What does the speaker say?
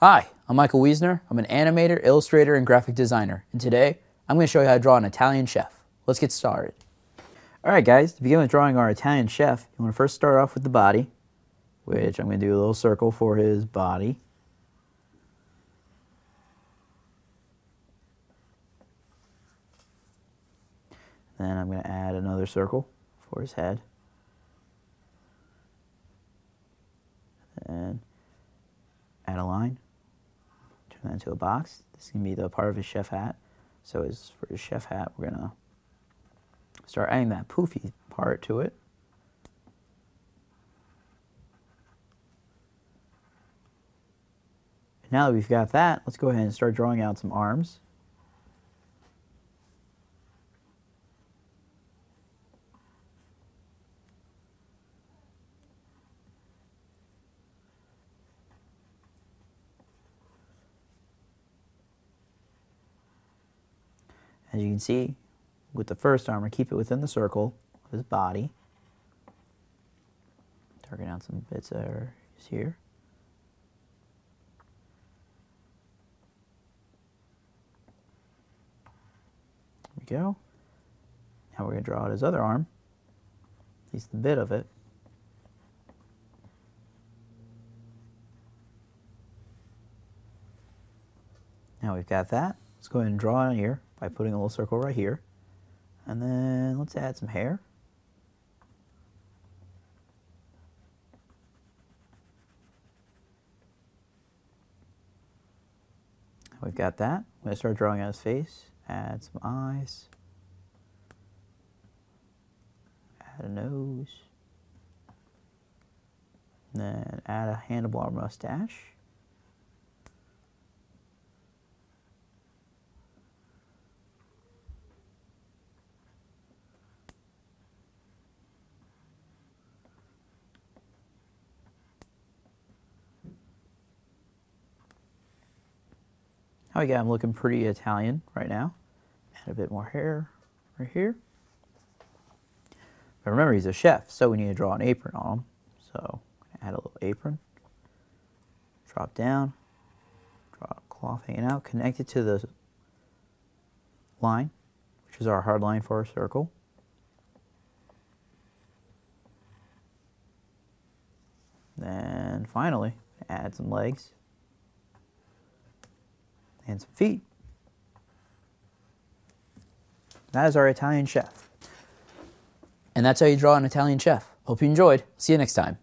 Hi, I'm Michael Wiesner. I'm an animator, illustrator, and graphic designer. And today, I'm going to show you how to draw an Italian chef. Let's get started. Alright guys, to begin with drawing our Italian chef, you want to first start off with the body, which I'm going to do a little circle for his body. Then I'm going to add another circle for his head. And add a line. Into a box. This is going to be the part of his chef hat. So as for his chef hat, we're going to start adding that poofy part to it. Now that we've got that, let's go ahead and start drawing out some arms. As you can see, with the first arm, I keep it within the circle of his body. Darken out some bits that are here. There we go. Now we're going to draw out his other arm, at least the bit of it. Now we've got that. Let's go ahead and draw on here by putting a little circle right here. And then let's add some hair. We've got that. I'm going to start drawing out his face. Add some eyes. Add a nose. And then add a handlebar mustache. Oh yeah, I'm looking pretty Italian right now. Add a bit more hair right here. But remember, he's a chef, so we need to draw an apron on him. So add a little apron. Drop down. Draw a cloth hanging out. Connect it to the line, which is our hard line for our circle. Then finally, add some legs and some feet. That is our Italian chef. And that's how you draw an Italian chef. Hope you enjoyed. See you next time.